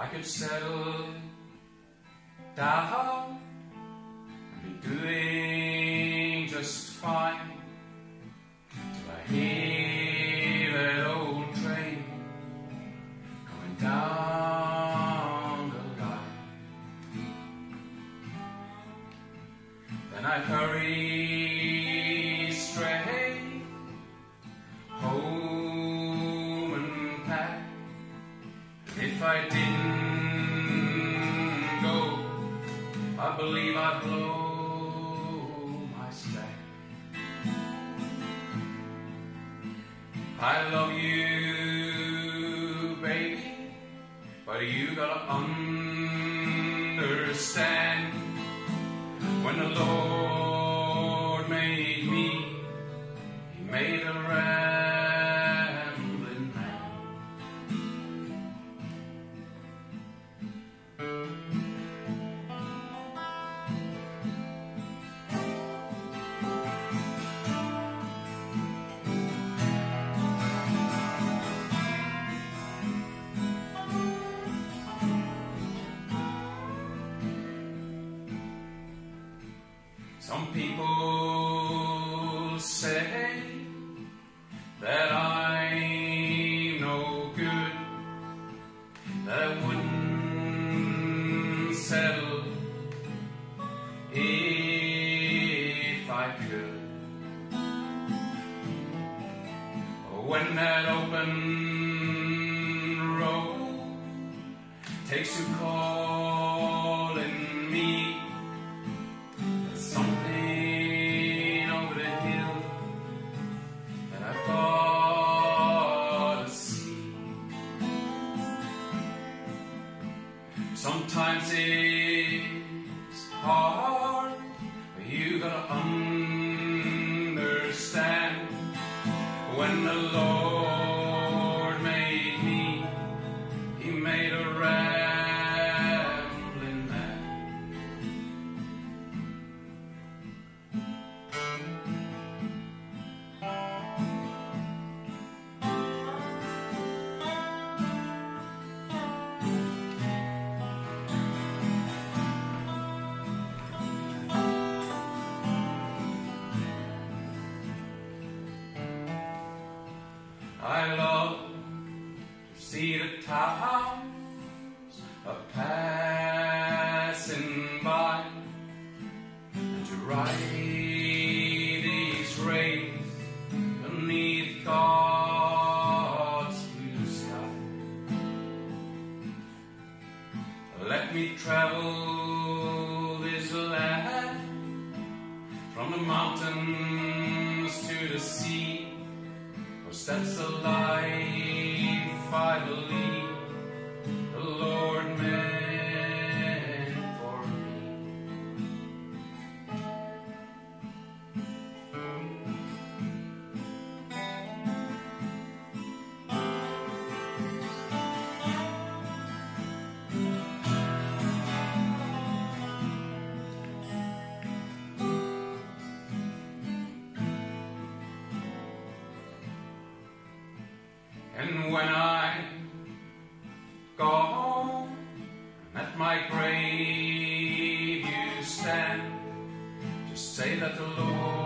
I could settle down and be doing just fine till I hear that old train coming down the line. Then I hurry straight home and. If I didn't believe I'd blow my stack. I love you, baby, but you gotta understand when the Lord Some people say that I'm no good, that I wouldn't settle if I could. When that open road takes you calling Sometimes it's hard, you gotta understand. When the Lord made me, He made a rambling I love to see the towns a passing by and to ride these rays beneath God's blue sky. Let me travel this land from the mountains to the sea. Cause that's the life I believe And when I go and at my grave you stand, just say that the Lord